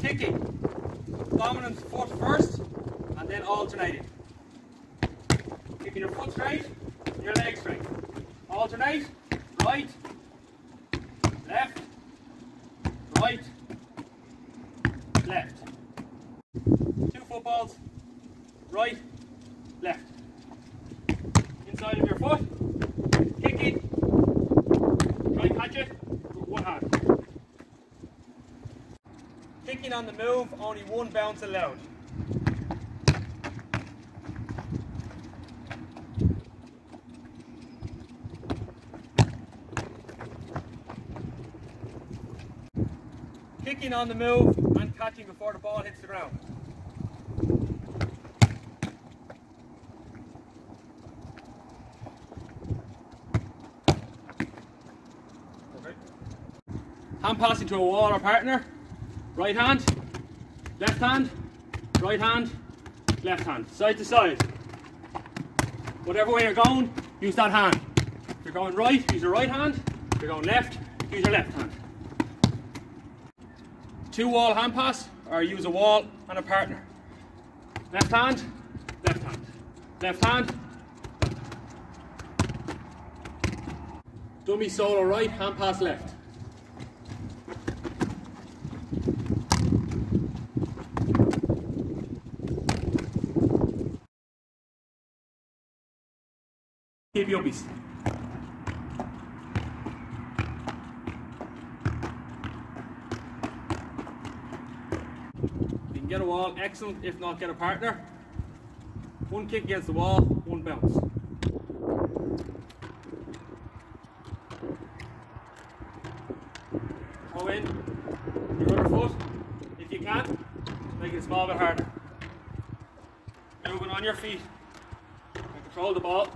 Kicking. Dominant foot first, and then alternating. Keeping your foot straight, your leg straight. Alternate, right, left, right, left. Two footballs, right, left. Inside of your foot, kicking. Try and catch it with one hand. Kicking on the move, only one bounce allowed. Kicking on the move and catching before the ball hits the ground. Okay. Hand passing to a wall or partner. Right hand, left hand, right hand, left hand, side to side. Whatever way you're going, use that hand. If you're going right, use your right hand. If you're going left, use your left hand. Two wall hand pass, or use a wall and a partner. Left hand, left hand, left hand. Dummy solo right, hand pass left. You can get a wall, excellent. If not, get a partner. One kick against the wall, one bounce. Go in, your other foot, if you can, make it a small bit harder. Moving on your feet and control the ball.